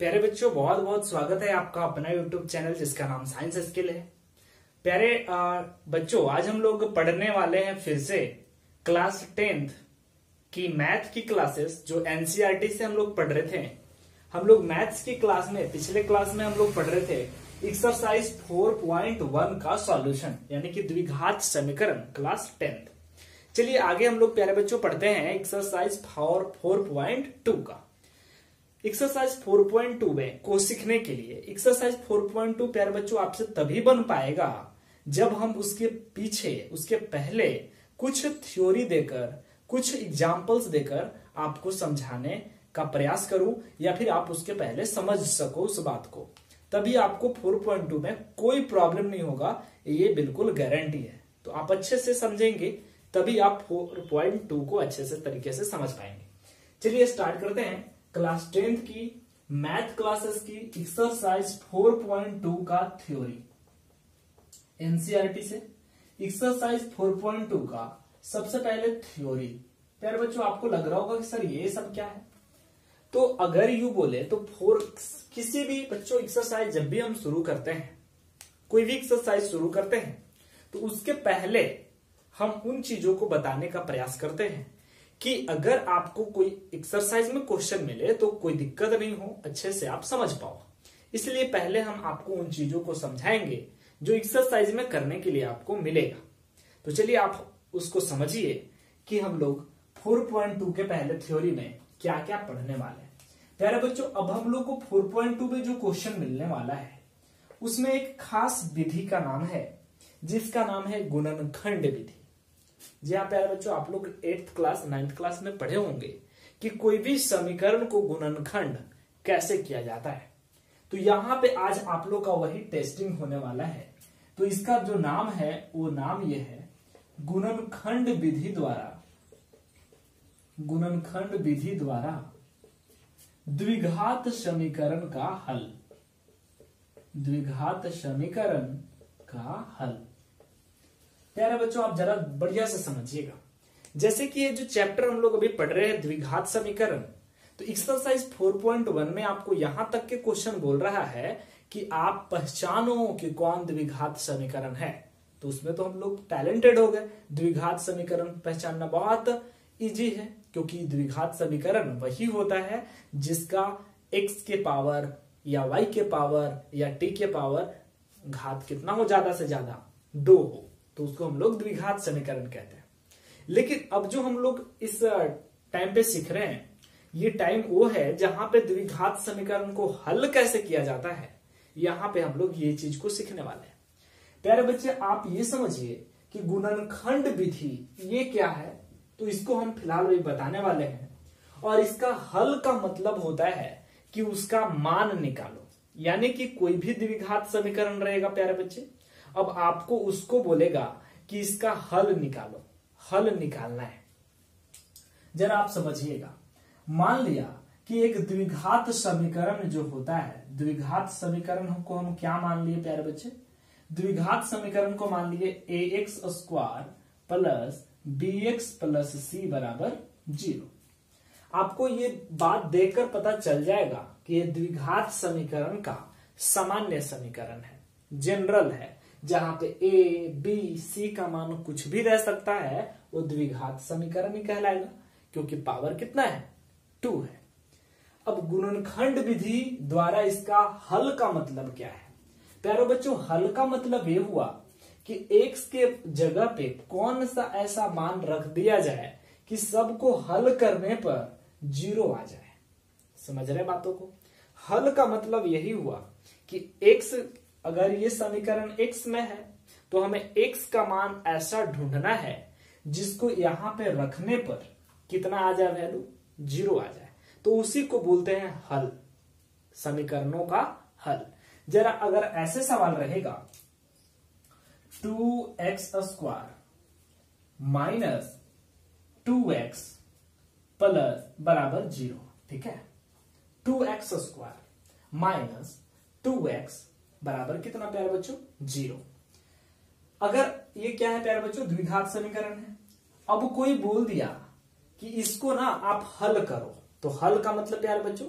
प्यारे बच्चों बहुत बहुत स्वागत है आपका अपना यूट्यूब चैनल जिसका नाम साइंस स्किल है प्यारे बच्चों, आज हम लोग पढ़ने वाले हैं फिर से क्लास टेंथ की मैथ की क्लासेस जो एनसीईआरटी से हम लोग पढ़ रहे थे। हम लोग मैथ्स की क्लास में, पिछले क्लास में हम लोग पढ़ रहे थे एक्सरसाइज 4.1 का सॉल्यूशन यानी कि द्विघात समीकरण क्लास टेंथ चलिए आगे हम लोग, प्यारे बच्चों, पढ़ते हैं exercise four four point two का। एक्सरसाइज 4.2 में को सीखने के लिए एक्सरसाइज 4.2 प्यारे बच्चों, आपसे तभी बन पाएगा जब हम उसके पीछे, उसके पहले कुछ थ्योरी देकर, कुछ एग्जाम्पल्स देकर आपको समझाने का प्रयास करूँ या फिर आप उसके पहले समझ सको उस बात को। तभी आपको 4.2 में कोई प्रॉब्लम नहीं होगा, ये बिल्कुल गारंटी है। तो आप अच्छे से समझेंगे, तभी आप 4.2 को अच्छे से तरीके से समझ पाएँगे। चलिए स्टार्ट करते हैं। क्लास टेंथ की, मैथ क्लासेस की एक्सरसाइज 4.2 का थ्योरी एनसीआरटी से एक्सरसाइज 4.2 का सबसे पहले थ्योरी प्यारे बच्चों, आपको लग रहा होगा कि सर ये सब क्या है? तो अगर यू बोले तो फोर किसी भी बच्चों एक्सरसाइज जब भी हम शुरू करते हैं, कोई भी एक्सरसाइज शुरू करते हैं तो उसके पहले हम उन चीज़ों को बताने का प्रयास करते हैं। कि अगर आपको कोई एक्सरसाइज में क्वेश्चन मिले तो कोई दिक्कत नहीं हो, अच्छे से आप समझ पाओ। इसलिए पहले हम आपको उन चीज़ों को समझाएँगे, जो एक्सरसाइज में करने के लिए आपको मिलेगा। तो चलिए आप उसको समझिए कि हम लोग 4.2 के पहले थ्योरी में क्या क्या पढ़ने वाले हैं। प्यारे बच्चों, अब हम लोग को 4.2 में जो क्वेश्चन मिलने वाला है, उसमें एक खास विधि का नाम है, जिसका नाम है गुणनखंड विधि। जी हाँ प्यारे बच्चों, आप लोग एट्थ क्लास नाइन्थ क्लास में पढ़े होंगे कि कोई भी समीकरण को गुणनखंड कैसे किया जाता है। तो यहाँ पे आज आप लोग का वही टेस्टिंग होने वाला है। तो इसका जो नाम है, वो नाम ये है, गुणनखंड विधि द्वारा। गुणनखंड विधि द्वारा द्विघात समीकरण का हल। द्विघात समीकरण का हल। प्यारे बच्चों, आप जरा बढ़िया से समझिएगा। जैसे कि ये जो चैप्टर हम लोग अभी पढ़ रहे हैं, द्विघात समीकरण तो एक्सरसाइज 4.1 में आपको यहाँ तक के क्वेश्चन बोल रहा है कि आप पहचानो कि कौन द्विघात समीकरण है। तो उसमें तो हम लोग टैलेंटेड हो गए। द्विघात समीकरण पहचानना बहुत इजी है, क्योंकि द्विघात समीकरण वही होता है जिसका x के पावर या y के पावर या t के पावर घात कितना हो ज़्यादा से ज़्यादा? दो हो। तो उसको हम लोग द्विघात समीकरण कहते हैं। लेकिन अब जो हम लोग इस टाइम पे सीख रहे हैं, ये टाइम वो है जहाँ पे द्विघात समीकरण को हल कैसे किया जाता है, यहाँ पे हम लोग ये चीज़ को सीखने वाले हैं। प्यारे बच्चे, आप ये समझिए कि गुणनखंड विधि ये क्या है तो इसको हम फ़िलहाल वही बताने वाले हैं। और इसका हल का मतलब होता है कि उसका मान निकालो। यानी कि कोई भी द्विघात समीकरण रहेगा, प्यारे बच्चे। अब आपको उसको बोलेगा कि इसका हल निकालो। हल निकालना है। जरा आप समझिएगा। मान लिया कि एक द्विघात समीकरण जो होता है, द्विघात समीकरण को हम क्या मान लिए प्यारे बच्चे? द्विघात समीकरण को मान लिए a x square plus b x plus c बराबर ज़ीरो आपको ये बात देखकर पता चल जाएगा कि ये द्विघात समीकरण का सामान्य समीकरण है जनरल है। जहाँ पे ए बी सी का मान कुछ भी रह सकता है, वो द्विघात समीकरण ही कहलाएगा, क्योंकि पावर कितना है? टू है। अब गुणनखंड विधि द्वारा इसका हल का मतलब क्या है? प्यारो बच्चों, हल का मतलब ये हुआ कि एक्स के जगह पे कौन सा ऐसा मान रख दिया जाए कि सबको हल करने पर ज़ीरो आ जाए। समझ रहे बातों को? हल का मतलब यही हुआ कि x अगर ये समीकरण x में है तो हमें x का मान ऐसा ढूंढना है, जिसको यहाँ पे रखने पर कितना आ जाए वैल्यू ज़ीरो आ जाए। तो उसी को बोलते हैं हल, समीकरणों का हल। जरा अगर ऐसे सवाल रहेगा two x square minus two x plus बराबर ज़ीरो ठीक है? Two x square minus two x बराबर कितना प्यारे बच्चों? ज़ीरो। अगर ये क्या है प्यारे बच्चों? द्विघात समीकरण है। अब कोई बोल दिया कि इसको ना आप हल करो। तो हल का मतलब प्यारे बच्चों,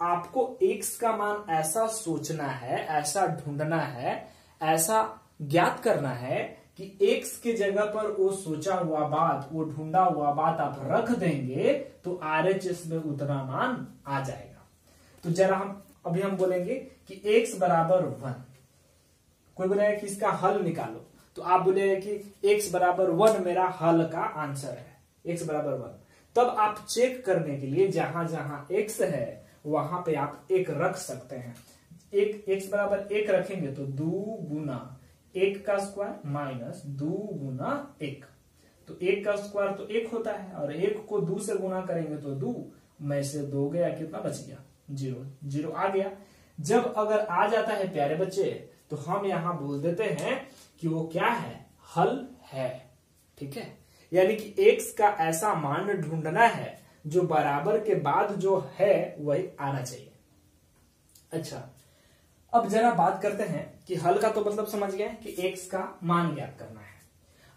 आपको एक्स का मान ऐसा सोचना है, ऐसा ढूंढना है, ऐसा ज्ञात करना है कि एक्स के जगह पर वो सोचा हुआ बात, वो ढूंढा हुआ बात आप रख देंगे तो आर में उतना मान आ जाएगा। तो जरा हम अभी हम बोलेंगे कि एक्स बराबर वन। कोई बोलेगा कि इसका हल निकालो। तो आप बोलेगा कि एक्स बराबर वन मेरा हल का आंसर है। एक्स बराबर वन। तब आप चेक करने के लिए जहाँ जहाँ एक्स है, वहाँ पे आप एक रख सकते हैं। एक एक्स बराबर एक रखेंगे तो दो गुना एक का स्क्वायर माइनस दो गुना एक। तो एक का स्क्वायर तो एक होता है और एक को दो से गुना करेंगे तो दो। में से दो गया, कितना बच गया? ज़ीरो ज़ीरो आ गया। जब अगर आ जाता है प्यारे बच्चे तो हम यहाँ बोल देते हैं कि वो क्या है? हल है, ठीक है? यानी कि एक्स का ऐसा मान ढूंढना है जो बराबर के बाद जो है, वही आना चाहिए। अच्छा अब जरा बात करते हैं कि हल का तो मतलब समझ गए कि एक्स का मान ज्ञात करना है।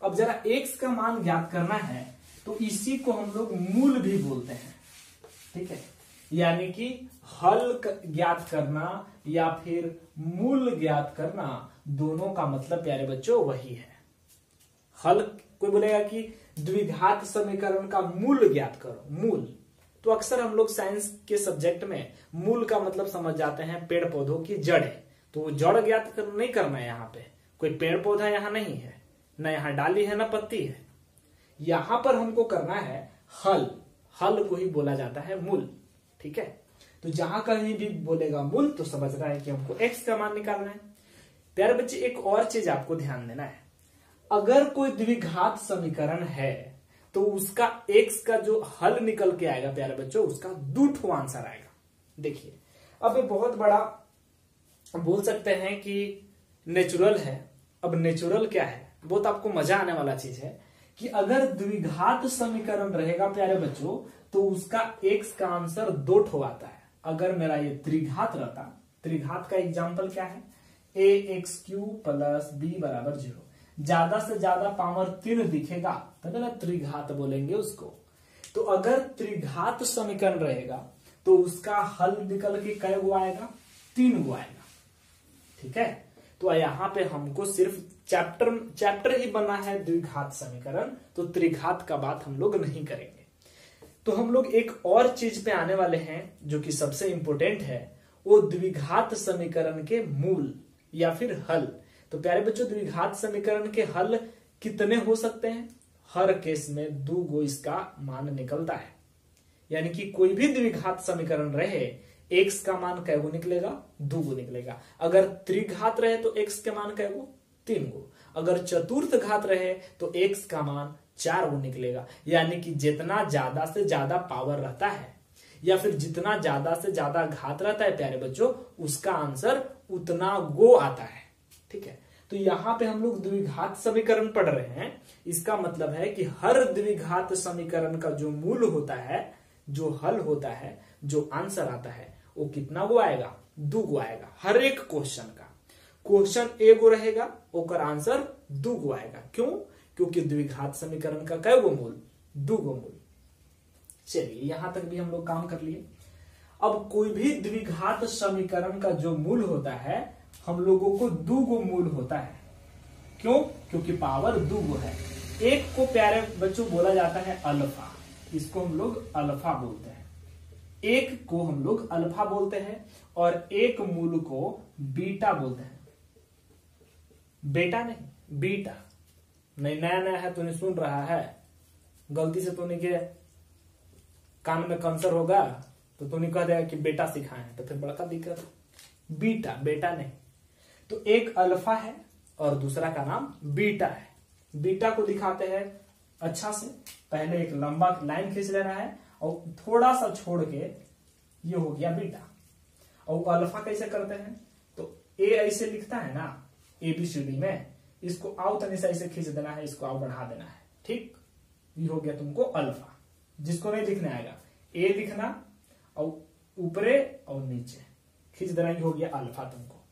अब जरा एक्स का मान ज्ञात करना है तो इसी को हम लोग मूल भी बोलते हैं, ठीक है? यानी कि हल ज्ञात करना या फिर मूल ज्ञात करना दोनों का मतलब प्यारे बच्चों वही है। हल कोई बोलेगा कि द्विघात समीकरण का मूल ज्ञात करो मूल। तो अक्सर हम लोग साइंस के सब्जेक्ट में मूल का मतलब समझ जाते हैं पेड़ पौधों की जड़ है। तो वो जड़ ज्ञात कर, नहीं करना है यहाँ पे। कोई पेड़ पौधा यहाँ नहीं है न यहाँ डाली है न पत्ती है। यहाँ पर हमको करना है हल। हल को ही बोला जाता है मूल ठीक है? तो जहाँ कहीं भी बोलेगा मूल तो समझ रहा है कि हमको एक्स का मान निकालना है। प्यारे बच्चे, एक और चीज़ आपको ध्यान देना है। अगर कोई द्विघात समीकरण है तो उसका एक्स का जो हल निकल के आएगा, प्यारे बच्चों, उसका दो आंसर आएगा। देखिए, अब ये बहुत बड़ा, बोल सकते हैं कि नेचुरल है। अब नेचुरल क्या है? बहुत आपको मज़ा आने वाला चीज़ है कि अगर द्विघात समीकरण रहेगा, प्यारे बच्चों तो उसका एक्स का आंसर दो ठो आता है। अगर मेरा ये त्रिघात रहता, त्रिघात का एग्ज़ाम्पल क्या है? A x q plus b बराबर ज़ीरो ज़्यादा से ज़्यादा पावर तीन दिखेगा तब ना त्रिघात बोलेंगे उसको। तो अगर त्रिघात समीकरण रहेगा तो उसका हल निकल के कै गो आएगा, तीन गो आएगा। ठीक है? तो यहाँ पे हमको सिर्फ़ चैप्टर चैप्टर ही बना है द्विघात समीकरण तो त्रिघात का बात हम लोग नहीं करेंगे। तो हम लोग एक और चीज़ पे आने वाले हैं, जो कि सबसे इंपोर्टेंट है, वो द्विघात समीकरण के मूल, या फिर हल। तो प्यारे बच्चों, द्विघात समीकरण के हल कितने हो सकते हैं? हर केस में दो गो इसका मान निकलता है। यानी कि कोई भी द्विघात समीकरण रहे एक्स का मान कै गो निकलेगा? दो गो निकलेगा। अगर त्रिघात रहे तो एक्स के मान कै गो? तीन गो। अगर चतुर्थ घात रहे तो एक्स का मान चार गो निकलेगा। यानी कि जितना ज़्यादा से ज़्यादा पावर रहता है, या फिर जितना ज़्यादा से ज़्यादा घात रहता है, प्यारे बच्चों, उसका आंसर उतना गो आता है। ठीक है? तो यहाँ पे हम लोग द्विघात समीकरण पढ़ रहे हैं। इसका मतलब है कि हर द्विघात समीकरण का जो मूल होता है, जो हल होता है, जो आंसर आता है, वो कितना गो आएगा? दो गो आएगा। हर एक क्वेश्चन का। क्वेश्चन ए गो रहेगा, ओकर आंसर दो गो आएगा। क्यों? क्योंकि द्विघात समीकरण का कै गो मूल दो गो मूल चलिए, यहाँ तक भी हम लोग काम कर लिए। अब कोई भी द्विघात समीकरण का जो मूल होता है, हम लोगों को दू गो मूल होता है। क्यों? क्योंकि पावर दू गो है। एक को प्यारे बच्चों बोला जाता है अल्फ़ा। इसको हम लोग अल्फ़ा बोलते हैं। एक को हम लोग अल्फ़ा बोलते हैं और एक मूल को बीटा बोलते हैं। बेटा नहीं, बीटा। नहीं, नया नया है, तूने सुन रहा है। गलती से तूने के कान में कैंसर होगा तो तूने कह देगा कि बेटा सिखाए तो फिर बड़का दिक्कत। बीटा, बेटा नहीं। तो एक अल्फ़ा है और दूसरा का नाम बीटा है। बीटा को दिखाते हैं अच्छा से। पहले एक लंबा लाइन खींच लेना है और थोड़ा सा छोड़ के ये हो गया बीटा। और अल्फ़ा कैसे करते हैं? तो ए ऐसे लिखता है ना ए बी सी डी में। इसको आओ तनी से खींच देना है, इसको आओ बढ़ा देना है। ठीक? ये हो गया तुमको अल्फ़ा। जिसको नहीं लिखने आएगा। ए लिखना और ऊपरे और नीचे। खींच देना, ये हो गया अल्फ़ा तुमको।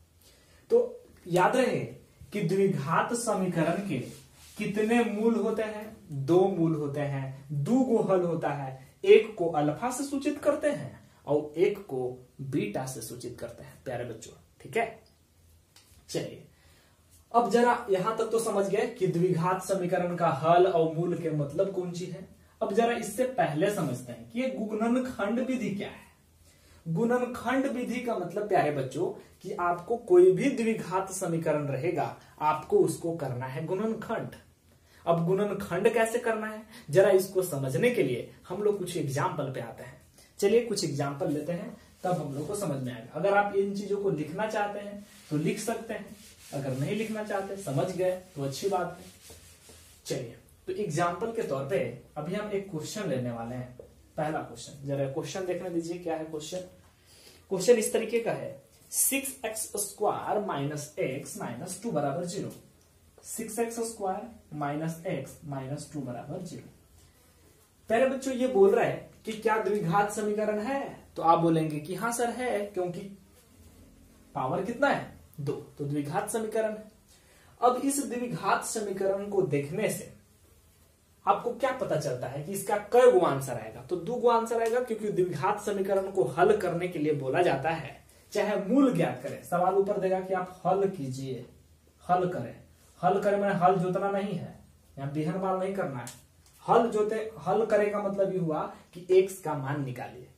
तो याद रहे कि द्विघात समीकरण के कितने मूल होते हैं? दो मूल होते हैं। दो गो हल होता है। एक को अल्फ़ा से सूचित करते हैं और एक को बीटा से सूचित करते हैं। प्यारे बच्चों, ठीक है? चलिए। अब जरा यहाँ तक तो समझ गए कि द्विघात समीकरण का हल और मूल के मतलब कौन सी है। अब जरा इससे पहले समझते हैं कि ये गुणन खंड विधि क्या है। गुणन खंड विधि का मतलब प्यारे बच्चों, कि आपको कोई भी द्विघात समीकरण रहेगा, आपको उसको करना है गुणन खंड। अब गुणन खंड कैसे करना है? जरा इसको समझने के लिए हम लोग कुछ एग्ज़ाम्पल पे आते हैं। चलिए कुछ एग्ज़ाम्पल लेते हैं, तब हम लोग को समझ में आएगा। अगर आप इन चीज़ों को लिखना चाहते हैं तो लिख सकते हैं। अगर नहीं लिखना चाहते, समझ गए तो अच्छी बात है। चलिए तो एग्ज़ाम्पल के तौर पे अभी हम एक क्वेश्चन लेने वाले हैं। पहला क्वेश्चन जरा क्वेश्चन देखने दीजिए, क्या है क्वेश्चन क्वेश्चन इस तरीके का है। Six x square minus x minus two बराबर zero six x square minus x minus two बराबर ज़ीरो पहले बच्चों ये बोल रहा है कि क्या द्विघात समीकरण है? तो आप बोलेंगे कि हाँ सर, है, क्योंकि पावर कितना है? दो तो द्विघात समीकरण है। अब इस द्विघात समीकरण को देखने से आपको क्या पता चलता है कि इसका कई गो आंसर आएगा? तो दो गो आंसर आएगा क्योंकि द्विघात समीकरण को हल करने के लिए बोला जाता है। चाहे मूल ज्ञात करें। सवाल ऊपर देगा कि आप हल कीजिए। हल करें। हल करें मैंने हल जोतना नहीं है। यहाँ बिहन माल नहीं करना है। हल जोते, हल करे का मतलब ये हुआ कि एक्स का मान निकालिए।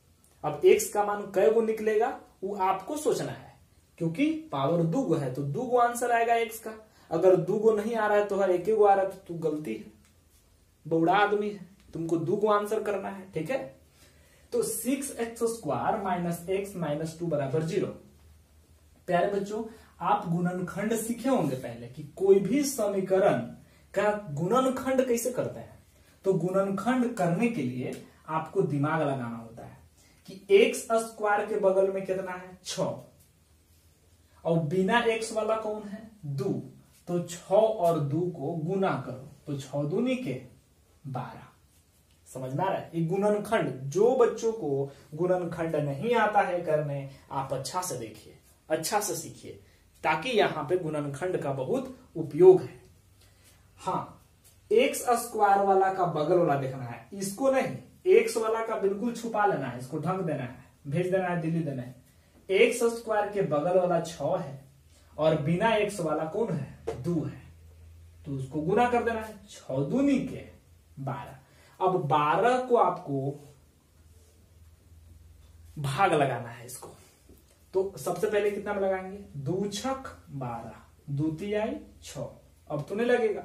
अब एक्स का मान कई गो निकलेगा, वो आपको सोचना है। क्योंकि पावर दो गो है तो दो गो आंसर आएगा एक्स का। अगर दो गो नहीं आ रहा है तो हर एक गो आ रहा है तो गलती है। बौड़ा आदमी है, तुमको दो गो आंसर करना है, ठीक है? तो six x square minus x minus two बराबर ज़ीरो प्यारे बच्चों, आप गुणनखंड सीखे होंगे पहले कि कोई भी समीकरण का गुणनखंड कैसे करते हैं? तो गुणनखंड करने के लिए आपको दिमाग लगाना होता है कि एक्स स्क्वायर के बगल में कितना है? छ और बिना एक्स वाला कौन है? दो। तो छ और दो को गुना करो। तो छ दूनी के बारह। समझ में आ रहा है? गुणनखंड, जो बच्चों को गुणनखंड नहीं आता है करने, आप अच्छा से देखिए अच्छा से सीखिए, ताकि यहाँ पे गुणनखंड का बहुत उपयोग है। हाँ एक्स स्क्वायर वाला का बगल वाला देखना है। इसको नहीं एक्स वाला का बिल्कुल छुपा लेना है, इसको ढंग देना है, भेज देना है दिल्ली देना है। एक्स स्क्वायर के बगल वाला छ है और बिना एक्स वाला कौन है? दो है। तो उसको गुना कर देना है। छ दूनी के बारह। अब बारह को आपको भाग लगाना है इसको। तो सबसे पहले कितना लगाएँगे? दू छक बारह। द्वितीय छ। अब तो नहीं लगेगा।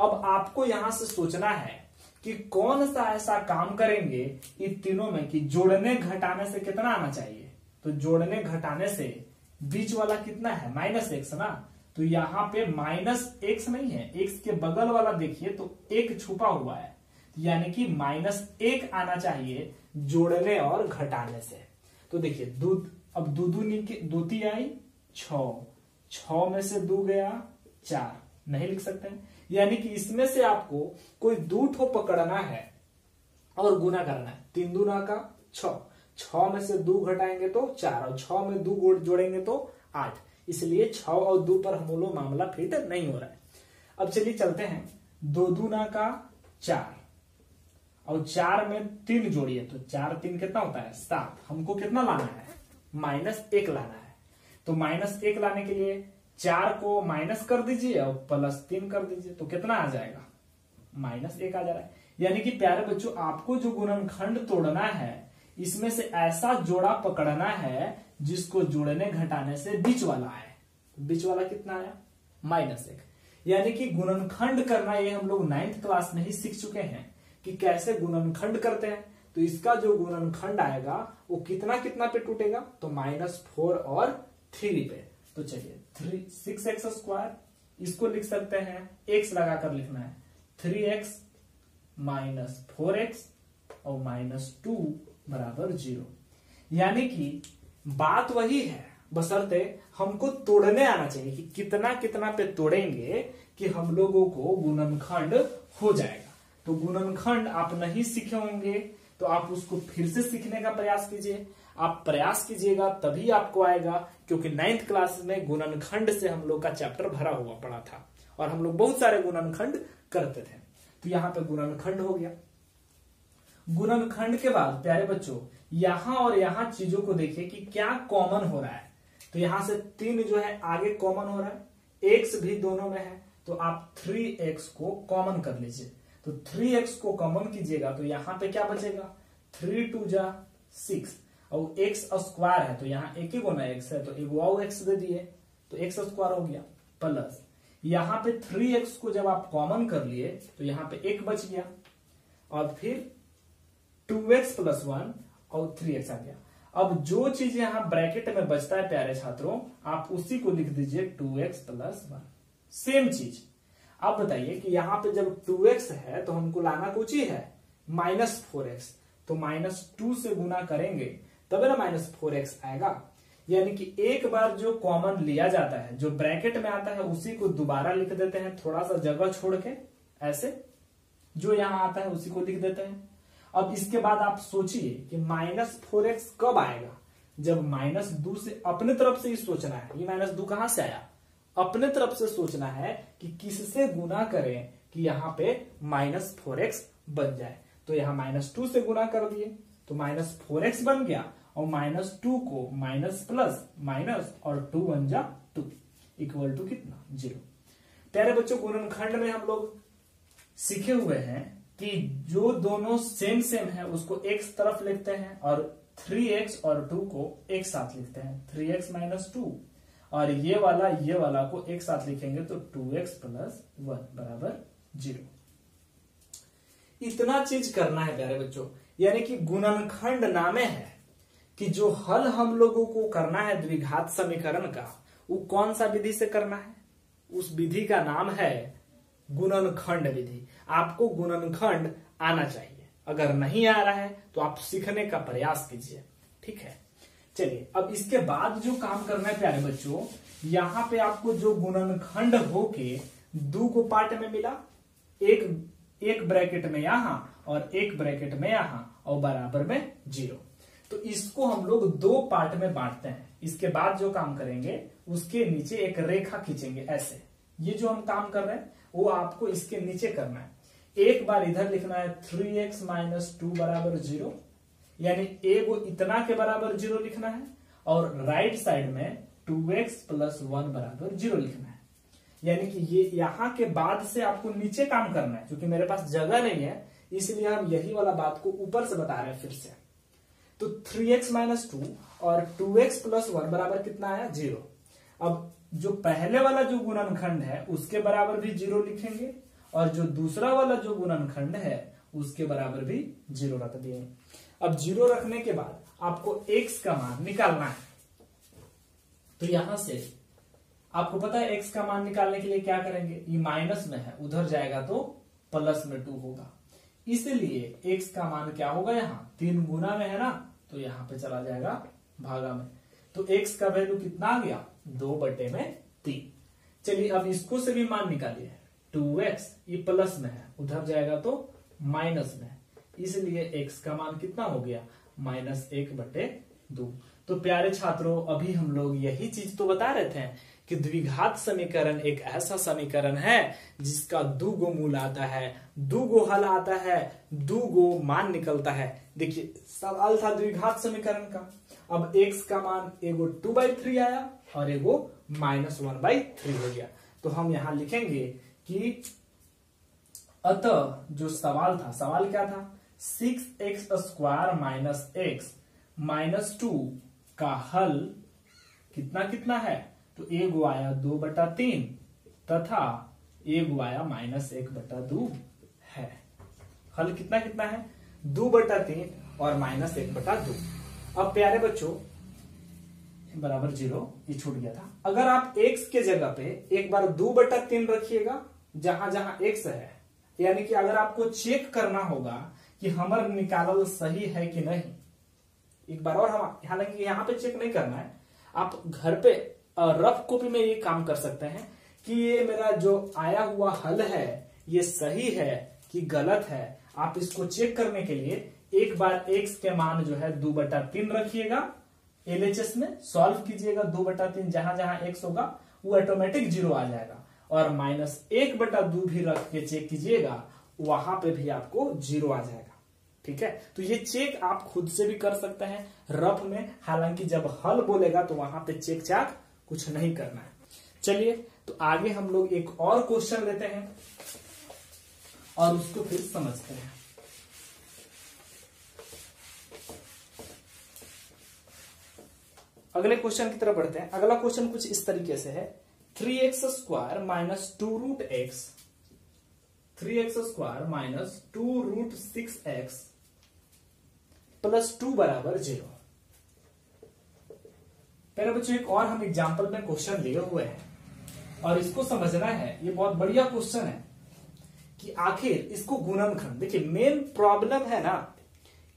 अब आपको यहाँ से सोचना है कि कौन सा ऐसा काम करेंगे इन तीनों में कि जोड़ने घटाने से कितना आना चाहिए। तो जोड़ने घटाने से बीच वाला कितना है? माइनस एक्स ना? तो यहाँ पे माइनस एक्स नहीं है एक्स के बगल वाला देखिए तो एक छुपा हुआ है। यानी कि माइनस एक आना चाहिए जोड़ने और घटाने से। तो देखिए दूध अब दो दूती आई छ में से दो गया, चार। नहीं लिख सकते हैं। यानी कि इसमें से आपको कोई दो ठो पकड़ना है और गुना करना है। तीन दूना का छ। छ में से दो घटाएँगे तो चार, और छ में दो जोड़ेंगे तो आठ। इसलिए छ और दो पर हम लोग मामला फिट नहीं हो रहा है। अब चलिए चलते हैं। दो दूना का चार। और चार में तीन जोड़िए तो चार तीन कितना होता है? सात। हमको कितना लाना है? माइनस एक लाना है। तो माइनस एक लाने के लिए चार को माइनस कर दीजिए और प्लस तीन कर दीजिए तो कितना आ जाएगा? माइनस एक आ जा रहा है। यानी कि प्यारे बच्चों, आपको जो गुणनखंड तोड़ना है इसमें से ऐसा जोड़ा पकड़ना है जिसको जोड़ने घटाने से बीच वाला है। बीच वाला कितना आया माइनस एक। यानी कि गुणनखंड करना ये हम लोग नाइन्थ क्लास में ही सीख चुके हैं कि कैसे गुणनखंड करते हैं। तो इसका जो गुणनखंड आएगा, वो कितना कितना पे टूटेगा? तो माइनस फोर और थ्री पे। तो चलिए थ्री सिक्स एक्स स्क्वायर इसको लिख सकते हैं। एक्स लगाकर लिखना है। Three x minus four x और माइनस टू बराबर ज़ीरो। यानी कि बात वही है बसरते हमको तोड़ने आना चाहिए कि कितना कितना पे तोड़ेंगे कि हम लोगों को गुणनखंड हो जाएगा। तो गुणनखंड आप नहीं सीखे होंगे तो आप उसको फिर से सीखने का प्रयास कीजिए। आप प्रयास कीजिएगा, तभी आपको आएगा, क्योंकि नाइन्थ क्लास में गुणनखंड से हम लोग का चैप्टर भरा हुआ पड़ा था। और हम लोग बहुत सारे गुणनखंड करते थे। तो यहाँ पे गुणनखंड हो गया। गुणनखंड के बाद, प्यारे बच्चों, यहाँ और यहाँ चीज़ों को देखिए कि क्या कॉमन हो रहा है। तो यहाँ से तीन जो है, आगे कॉमन हो रहा है। एक्स भी दोनों में है तो आप थ्री एक्स को कॉमन कर लीजिए। तो थ्री एक्स को कॉमन कीजिएगा तो यहाँ पे क्या बचेगा? थ्री टू जा सिक्स और एक्स स्क्वायर है तो यहाँ एक ही गुना एक्स है तो वाओ एक्स दे दिए। तो एक्स स्क्वायर हो गया प्लस यहाँ पे थ्री एक्स को जब आप कॉमन कर लिए तो यहाँ पे एक बच गया। और फिर टू एक्स प्लस वन और थ्री एक्स आ गया। अब जो चीज़ यहाँ ब्रैकेट में बचता है, प्यारे छात्रों, आप उसी को लिख दीजिए two x plus one. Same चीज़। आप बताइए कि यहाँ पे जब टू एक्स है तो हमको लाना कुछ ही है। Minus four x. तो माइनस टू से गुना करेंगे, तब ना माइनस फोर एक्स आएगा। यानी कि एक बार जो कॉमन लिया जाता है, जो ब्रैकेट में आता है, उसी को दोबारा लिख देते हैं, थोड़ा सा जगह छोड़ के, ऐसे। जो यहाँ आता है, उसी को लिख देते हैं। अब इसके बाद आप सोचिए कि माइनस फोर एक्स कब आएगा? जब माइनस दो से अपने तरफ़ से ही सोचना है। ये माइनस दो कहाँ से आया? अपने तरफ़ से सोचना है कि किससे गुना करें कि यहाँ पे माइनस फोर एक्स बन जाए। तो यहाँ माइनस टू से गुना कर दिए तो माइनस फोर एक्स बन गया और माइनस टू को माइनस प्लस माइनस और टू बन जा टू, इक्वल टू कितना? ज़ीरो। प्यारे बच्चों, गुणनखंड में हम लोग सीखे हुए हैं कि जो दोनों सेम सेम है, उसको एक तरफ़ लिखते हैं और थ्री एक्स और टू को एक साथ लिखते हैं। थ्री एक्स माइनस टू और ये वाला ये वाला को एक साथ लिखेंगे तो टू एक्स प्लस वन बराबर ज़ीरो इतना चीज़ करना है प्यारे बच्चों। यानी कि गुणनखंड नामे है कि जो हल हम लोगों को करना है द्विघात समीकरण का, वो कौन सा विधि से करना है? उस विधि का नाम है गुणनखंड विधि। आपको गुणनखंड आना चाहिए। अगर नहीं आ रहा है तो आप सीखने का प्रयास कीजिए। ठीक है? चलिए, अब इसके बाद जो काम करना है, प्यारे बच्चों, यहाँ पे आपको जो गुणनखंड होके दो को पार्ट में मिला, एक एक ब्रैकेट में यहाँ और एक ब्रैकेट में यहाँ और बराबर में ज़ीरो तो इसको हम लोग दो पार्ट में बांटते हैं। इसके बाद जो काम करेंगे, उसके नीचे एक रेखा खींचेंगे ऐसे। ये जो हम काम कर रहे हैं, वो आपको इसके नीचे करना है। एक बार इधर लिखना है थ्री एक्स माइनस टू बराबर ज़ीरो, यानी ए को इतना के बराबर ज़ीरो लिखना है, और राइट साइड में टू एक्स प्लस वन बराबर ज़ीरो लिखना है। यानी कि ये यहाँ के बाद से आपको नीचे काम करना है क्योंकि मेरे पास जगह नहीं है, इसलिए हम यही वाला बात को ऊपर से बता रहे हैं फिर से। तो थ्री एक्स माइनस टू और टू एक्स प्लस वन बराबर कितना आया? ज़ीरो। अब जो पहले वाला जो गुणनखंड है, उसके बराबर भी ज़ीरो लिखेंगे और जो दूसरा वाला जो गुणनखंड है, उसके बराबर भी ज़ीरो रख दिए। अब ज़ीरो रखने के बाद आपको एक्स का मान निकालना है। तो यहाँ से आपको पता है एक्स का मान निकालने के लिए क्या करेंगे? ये माइनस में है, उधर जाएगा तो प्लस में टू होगा। इसलिए एक्स का मान क्या होगा यहाँ? तीन गुना में है ना तो यहाँ पे चला जाएगा भागा में। तो एक्स का वैल्यू कितना आ गया? दो बटे में तीन। चलिए, अब इसको से भी मान निकालिए। टू एक्स, ये प्लस में है। उधर जाएगा तो माइनस में इसलिए एक्स का मान कितना हो गया? माइनस एक बटे दो। तो प्यारे छात्रों, अभी हम लोग यही चीज़ तो बता रहे थे कि द्विघात समीकरण एक ऐसा समीकरण है जिसका दो गो मूल आता है दो गो हल आता है दो गो मान निकलता है। देखिए सवाल था द्विघात समीकरण का। अब x का मान एगो टू बाई थ्री आया और एगो माइनस वन बाई थ्री हो गया। तो हम यहाँ लिखेंगे कि अतः जो सवाल था, सवाल क्या था? Six x square minus x minus two का हल कितना कितना है? तो ए गो आया दो बटा तीन तथा ए गो आया माइनस एक बटा दो है। हल कितना कितना है? दो बटा तीन और माइनस एक बटा दो। अब प्यारे बच्चों, बराबर ज़ीरो ये छूट गया था। अगर आप एक्स के जगह पे एक बार दो बटा तीन रखिएगा जहाँ जहाँ एक्स है, यानी कि अगर आपको चेक करना होगा कि हमर निकालल सही है कि नहीं, एक बार और हम हालाँकि यहाँ पे चेक नहीं करना है। आप घर पे रफ कॉपी में ये काम कर सकते हैं कि ये मेरा जो आया हुआ हल है, ये सही है कि गलत है। आप इसको चेक करने के लिए एक बार एक्स के मान जो है दो बटा तीन रखिएगा। एलएचएस में सॉल्व कीजिएगा दो बटा तीन, जहाँ जहाँ एक्स होगा, वो ऑटोमेटिक ज़ीरो आ जाएगा। और माइनस एक बटा दो भी रख के चेक कीजिएगा, वहाँ पे भी आपको ज़ीरो आ जाएगा। ठीक है? तो ये चेक आप खुद से भी कर सकते हैं। रफ में, हालाँकि जब हल बोलेगा तो वहाँ पे चेक चाक कुछ नहीं करना है। चलिए तो आगे हम लोग एक और क्वेश्चन लेते हैं और उसको फिर समझते हैं। अगले क्वेश्चन की तरफ़ बढ़ते हैं। अगला क्वेश्चन कुछ इस तरीके से है। Three x square minus two root x three x square minus two root six x plus two बराबर ज़ीरो पहले बच्चों, एक और हम एग्ज़ाम्पल में क्वेश्चन लिए हुए हैं। और इसको समझना है, ये बहुत बढ़िया क्वेश्चन है कि आखिर इसको गुणनखंड, देखिए मेन प्रॉब्लम है ना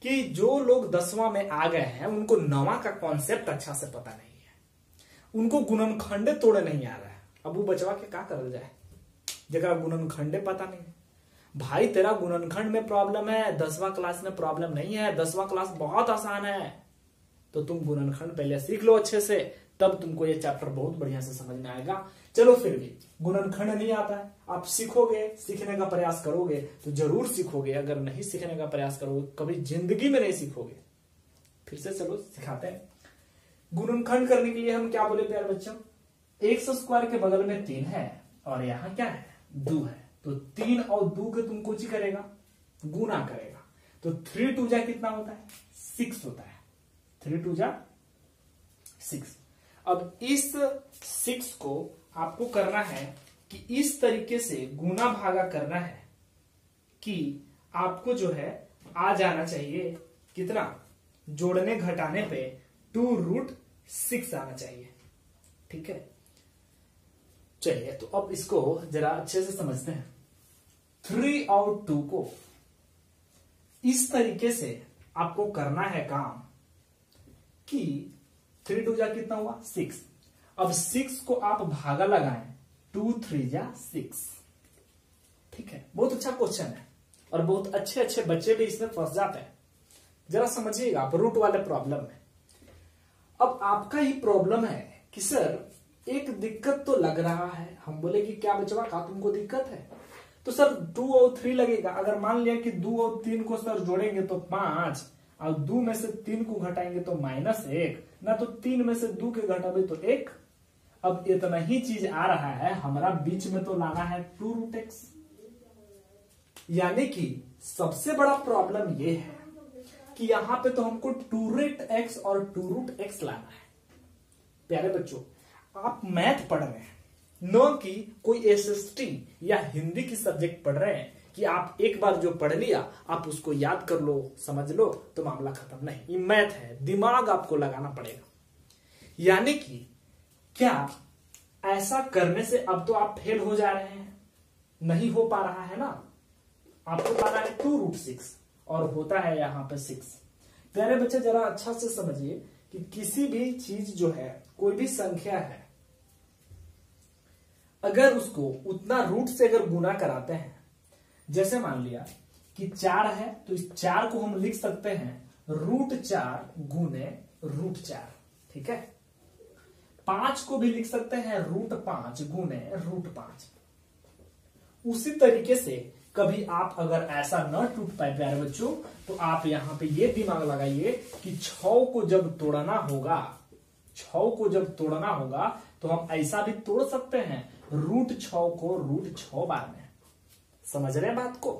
कि जो लोग दसवां में आ गए हैं, उनको नवा का कॉन्सेप्ट अच्छा से पता नहीं है। उनको गुणनखंडे तोड़े नहीं आ रहा। अब वो बचवा के क्या कर जाए? जरा गुणनखंडे पता नहीं। भाई, तेरा गुणनखंड में प्रॉब्लम है, दसवां क्लास में प्रॉब्लम नहीं है, दसवां क्लास बहुत आसान है। तो तुम गुणनखंड पहले सीख लो अच्छे से, तब तुमको ये चैप्टर बहुत बढ़िया से समझ में आएगा। चलो फिर भी, गुणनखंड नहीं आता है। आप सीखोगे, सीखने का प्रयास करोगे तो ज़रूर सीखोगे। अगर नहीं सीखने का प्रयास करोगे कभी ज़िंदगी में नहीं सीखोगे। फिर से चलो, सिखाते हैं। गुणनखंड करने के लिए हम क्या बोले, प्यार बच्चों? एक सौ स्क्वायर के बगल में तीन है और यहाँ क्या है? दो है। तो तीन और दो के तुम कुछ करेगा? गुना करेगा। तो थ्री टू जा कितना होता है? सिक्स होता है। थ्री टू जा सिक्स अब इस सिक्स को आपको करना है कि इस तरीके से गुना भागा करना है कि आपको जो है आ जाना चाहिए कितना? जोड़ने घटाने पे टू रूट सिक्स आना चाहिए। ठीक है? चलिए तो अब इसको जरा अच्छे से समझते हैं। थ्री और टू को इस तरीके से आपको करना है काम कि थ्री टू जा कितना हुआ? सिक्स अब सिक्स को आप भागा लगाएँ। टू थ्री जा सिक्स ठीक है? बहुत अच्छा क्वेश्चन है और बहुत अच्छे अच्छे बच्चे भी इसमें फंस जाते हैं। जरा समझिएगा, आप रूट वाले प्रॉब्लम में। अब आपका ही प्रॉब्लम है कि सर एक दिक्कत तो लग रहा है। हम बोले कि क्या बचवा का तुमको दिक्कत है? तो सर टू और थ्री लगेगा। अगर मान लिया कि दो और तीन को सर जोड़ेंगे तो पाँच, और दो में से तीन को घटाएँगे तो माइनस एक। ना तो तीन में से दो के घटावे तो एक। अब इतना ही चीज़ आ रहा है, हमारा बीच में तो लाना है टू रूट एक्स यानी कि सबसे बड़ा प्रॉब्लम ये है कि यहाँ पे तो हमको टू रूट एक्स और टू रूट एक्स लाना है। प्यारे बच्चों आप मैथ पढ़ रहे हैं। न कि कोई एसएसटी या हिंदी की सब्जेक्ट पढ़ रहे हैं कि आप एक बार जो पढ़ लिया, आप उसको याद कर लो, समझ लो तो मामला खत्म नहीं। ये मैथ है, दिमाग आपको लगाना पड़ेगा। यानी कि क्या ऐसा करने से अब तो आप फेल हो जा रहे हैं? नहीं हो पा रहा है ना? आपको पाना है टू रूट सिक्स और होता है यहाँ पे सिक्स प्यारे बच्चे, जरा अच्छा से समझिए कि किसी भी चीज़ जो है, कोई भी संख्या है अगर उसको उतना रूट से अगर गुना कराते हैं, जैसे मान लिया कि चार है तो इस चार को हम लिख सकते हैं रूट चार गुने रूट चार, ठीक है? पाँच को भी लिख सकते हैं रूट पाँच गुने रूट पाँच। उसी तरीके से कभी आप अगर ऐसा न टूट पाए, प्यारे बच्चों तो आप यहाँ पे ये दिमाग लगाइए कि छ को जब तोड़ना होगा छ को जब तोड़ना होगा तो हम ऐसा भी तोड़ सकते हैं रूट छ को रूट छ बार में। समझ रहे हैं बात को?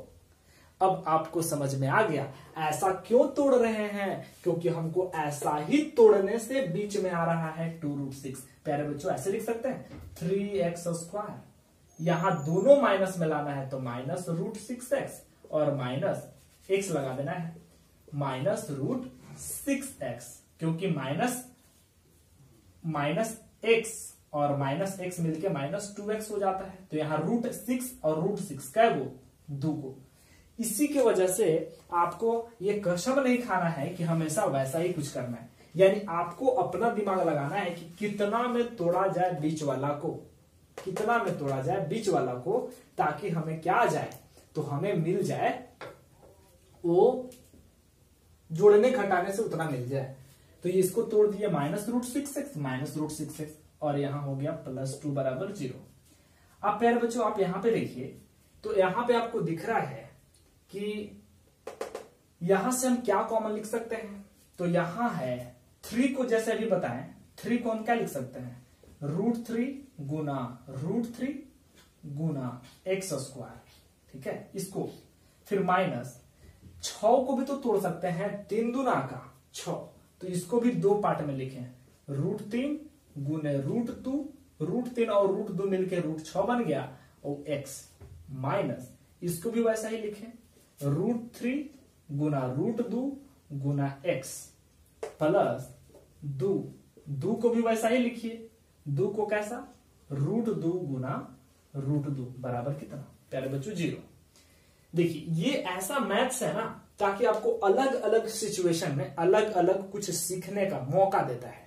अब आपको समझ में आ गया, ऐसा क्यों तोड़ रहे हैं? क्योंकि हमको ऐसा ही तोड़ने से बीच में आ रहा है टू रूट सिक्स। प्यारे बच्चों, ऐसे लिख सकते हैं? Three x square. यहाँ दोनों माइनस में लाना है तो माइनस रूट सिक्स एक्स और माइनस एक्स लगा देना है। माइनस रूट सिक्स एक्स, क्योंकि माइनस माइनस एक्स और माइनस एक्स मिलके माइनस टू एक्स हो जाता है। तो यहाँ रूट सिक्स और रूट सिक्स कै वो दो को इसी के वजह से आपको ये कसम नहीं खाना है कि हमेशा वैसा ही कुछ करना है। यानी आपको अपना दिमाग लगाना है कि कितना में तोड़ा जाए बीच वाला को। कितना में तोड़ा जाए बीच वाला को ताकि हमें क्या आ जाए? तो हमें मिल जाए वो जोड़ने घटाने से उतना मिल जाए। तो ये इसको तोड़ दिया, minus root six x minus root six x और यहाँ हो गया प्लस टू बराबर ज़ीरो। अब प्यारे बच्चों, आप यहाँ पे देखिए तो यहाँ पे आपको दिख रहा है कि यहाँ से हम क्या कॉमन लिख सकते हैं? तो यहाँ है थ्री को जैसे अभी बताएँ थ्री को हम क्या लिख सकते हैं? रूट थ्री गुना रूट थ्री गुना एक्स स्क्वायर ठीक है? इसको फिर माइनस छ को भी तो तोड़ सकते हैं, तीन दुना का छ तो इसको भी दो पार्ट में लिखे। रूट तीन गुने रूट टू रूट तीन और रूट दो मिलकर रूट छ बन गया, और एक्स माइनस इसको भी वैसा ही लिखे। रूट थ्री गुना रूट दो गुना एक्स प्लस दो दो को भी वैसा ही लिखिए। दो को कैसा? रूट दो गुना रूट दो, बराबर कितना? प्यारे बच्चों, ज़ीरो। देखिए, ये ऐसा मैथ्स है ना, ताकि आपको अलग अलग सिचुएशन में अलग अलग कुछ सीखने का मौका देता है।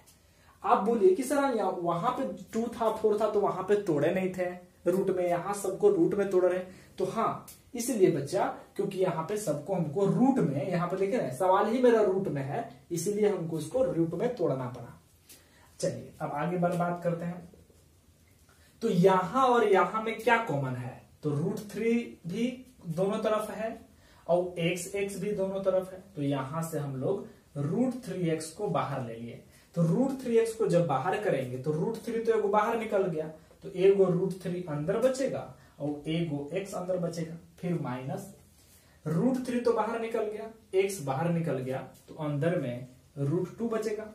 आप बोलिए कि सर वहाँ पे टू था फोर था तो वहाँ पे तोड़े नहीं थे। रूट में यहाँ सबको रूट में तोड़ रहे। तो हाँ इसलिए बच्चा, क्योंकि यहाँ पे सबको हमको रूट में, यहाँ पे लिखे रहे सवाल ही मेरा रूट में है, इसीलिए हमको इसको रूट में तोड़ना पड़ा। चलिए, अब आगे बार बात करते हैं। तो यहाँ और यहाँ में क्या कॉमन है? तो रूट थ्री भी दोनों तरफ़ है, और एक्स एक्स भी दोनों तरफ़ है। तो यहाँ से हम लोग रूट थ्री एक्स को बाहर ले लिए। तो रूट थ्री एक्स को जब बाहर करेंगे तो रूट थ्री तो एगो बाहर निकल गया। तो एगो रूट थ्री अंदर बचेगा और एगो एक्स अंदर बचेगा। फिर माइनस रूट थ्री तो बाहर निकल गया एक्स बाहर निकल गया तो अंदर में रूट टू बचेगा।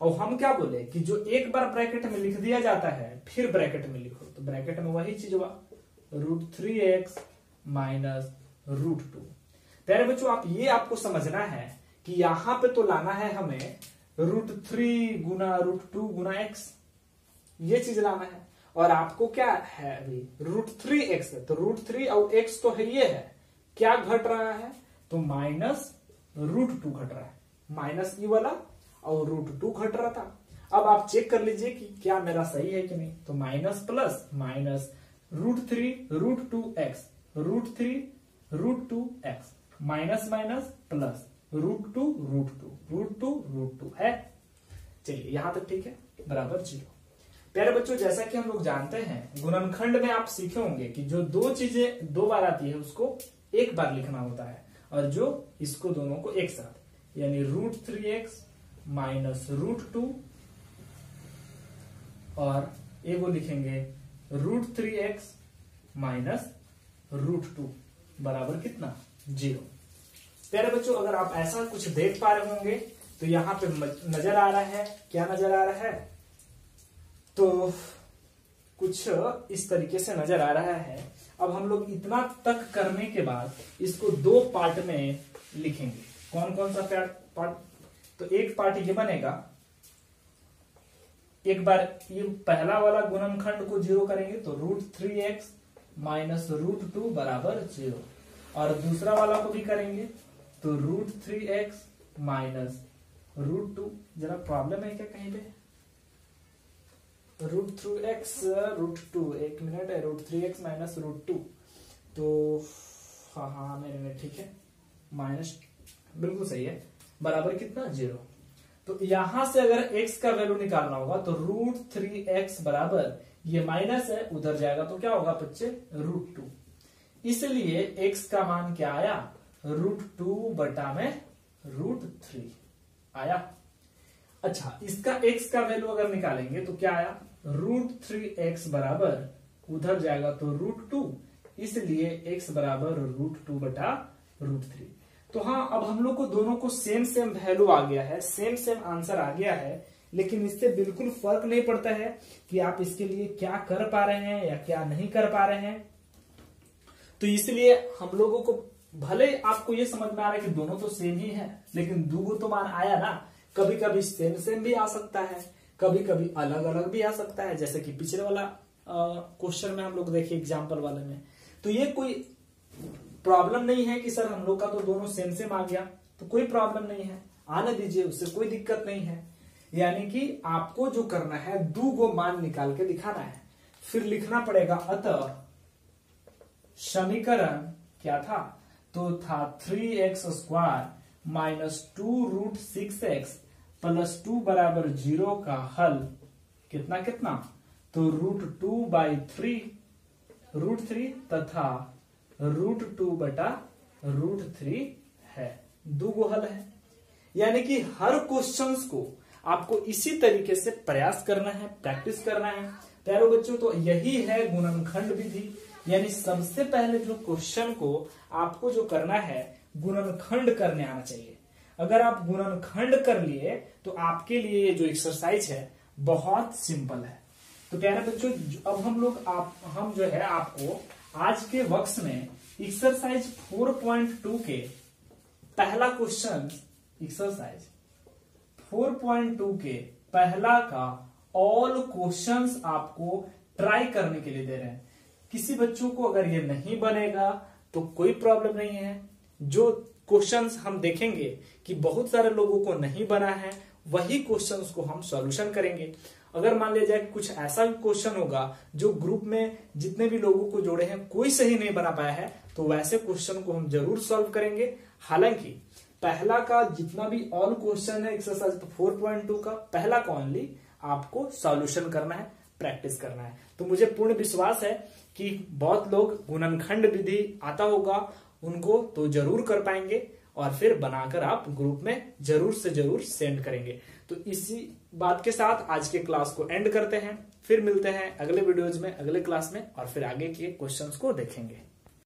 और हम क्या बोले कि जो एक बार ब्रैकेट में लिख दिया जाता है, फिर ब्रैकेट में लिखो। तो ब्रैकेट में वही चीज़ हुआ। Root three x minus root two प्यारे बच्चों, आप ये आपको समझना है कि यहाँ पे तो लाना है हमें रूट थ्री गुना रूट टू गुना एक्स, ये चीज़ लाना है। और आपको क्या है अभी? रूट थ्री एक्स तो रूट थ्री और एक्स तो है ये है। क्या घट रहा है? तो माइनस रूट टू घट रहा है। माइनस ई वाला और रूट टू घट रहा था। अब आप चेक कर लीजिए कि क्या मेरा सही है कि नहीं। तो minus plus minus root three, root two x, root three, root two x, minus minus plus. Root two root two root two root two, है? चलिए, यहाँ तक ठीक है? बराबर ज़ीरो। प्यारे बच्चों, जैसा कि हम लोग जानते हैं, गुणनखंड में आप सीखे होंगे कि जो दो चीज़ें, दो बार आती है, उसको एक बार लिखना होता है, और जो इसको दोनों को एक साथ, यानी root three x minus root two, और ये वो लिखेंगे root three x minus root two, बराबर कितना? ज़ीरो। प्यारे बच्चों, अगर आप ऐसा कुछ देख पा रहे होंगे तो यहाँ पे नज़र आ रहा है। क्या नज़र आ रहा है? तो कुछ इस तरीके से नज़र आ रहा है। अब हम लोग इतना तक करने के बाद इसको दो पार्ट में लिखेंगे। कौन कौन सा पार्ट? तो एक पार्ट ये बनेगा। एक बार ये पहला वाला गुणनखंड को ज़ीरो करेंगे तो root three x minus root two बराबर ज़ीरो और दूसरा वाला को भी करेंगे तो root three x minus root two जरा प्रॉब्लम है क्या कहीं पे? Root three x root two एक मिनट है root three x minus root two तो हाँ हाँ मेरे में ठीक है। माइनस बिल्कुल सही है। बराबर कितना? ज़ीरो तो यहाँ से अगर x का वैल्यू निकालना होगा तो रूट थ्री एक्स बराबर, ये माइनस है, उधर जाएगा तो क्या होगा बच्चे? रूट टू इसलिए x का मान क्या आया? रूट टू बटा में रूट थ्री। आया? अच्छा इसका x का वैल्यू अगर निकालेंगे तो क्या आया? रूट थ्री एक्स बराबर उधर जाएगा तो रूट टू, इसलिए x बराबर रूट टू बटा रूट थ्री। तो हाँ अब हम लोग को दोनों को सेम सेम वैल्यू आ गया है सेम सेम आंसर आ गया है, लेकिन इससे बिल्कुल फ़र्क नहीं पड़ता है कि आप इसके लिए क्या कर पा रहे हैं या क्या नहीं कर पा रहे हैं। तो इसलिए हम लोगों को भले आपको ये समझ में आ रहा है कि दोनों तो सेम ही है, लेकिन दूगो तो मान आया ना कभी कभी सेम सेम भी आ सकता है कभी कभी अलग अलग भी आ सकता है, जैसे कि पिछले वाला क्वेश्चन में हम लोग देखिए एग्ज़ाम्पल वाले में। तो ये कोई प्रॉब्लम नहीं है कि सर हम लोग का तो दोनों सेम सेम आ गया तो कोई प्रॉब्लम नहीं है। आने दीजिए, उससे कोई दिक्कत नहीं है। यानी कि आपको जो करना है दो गो मान निकाल के दिखाना है। फिर लिखना पड़ेगा अतः, समीकरण क्या था? तो था three x square minus two root six x plus two बराबर ज़ीरो का हल कितना कितना? तो root two by three root three तथा रूट टू बटा रूट थ्री है। दो गो हल है। यानी कि हर क्वेश्चंस को आपको इसी तरीके से प्रयास करना है प्रैक्टिस करना है। प्यारो बच्चों तो यही है गुणनखंड विधि। यानी सबसे पहले जो क्वेश्चन को आपको जो करना है, गुणनखंड करने आना चाहिए। अगर आप गुणनखंड कर लिए तो आपके लिए ये जो एक्सरसाइज है, बहुत सिंपल है। तो प्यारे बच्चों, अब हम लोग, आप, हम जो है आपको आज के वक्त में एक्सरसाइज 4.2 के पहला क्वेश्चन एक्सरसाइज 4.2 के पहला का ऑल क्वेश्चंस आपको ट्राई करने के लिए दे रहे हैं। किसी बच्चों को अगर ये नहीं बनेगा तो कोई प्रॉब्लम नहीं है। जो क्वेश्चंस हम देखेंगे कि बहुत सारे लोगों को नहीं बना है, वही क्वेश्चंस को हम सॉल्यूशन करेंगे। अगर मान लिया जाए कुछ ऐसा क्वेश्चन होगा, जो ग्रुप में जितने भी लोगों को जोड़े हैं, कोई सही नहीं बना पाया है तो वैसे क्वेश्चन को हम ज़रूर सॉल्व करेंगे। हालाँकि, पहला का जितना भी ऑल क्वेश्चन है एक्सरसाइज फोर पॉइंट टू का, पहला का ओनली आपको सॉल्यूशन करना है। प्रैक्टिस करना है। तो मुझे पूर्ण विश्वास है कि बहुत लोग गुणनखंड विधि आता होगा, उनको तो ज़रूर कर पाएँगे और फिर बनाकर आप ग्रुप में ज़रूर से ज़रूर सेंड करेंगे। तो इसी बात के साथ आज के क्लास को एंड करते हैं। फिर मिलते हैं अगले वीडियोज़ में, अगले क्लास में और फिर आगे के क्वेश्चन को देखेंगे।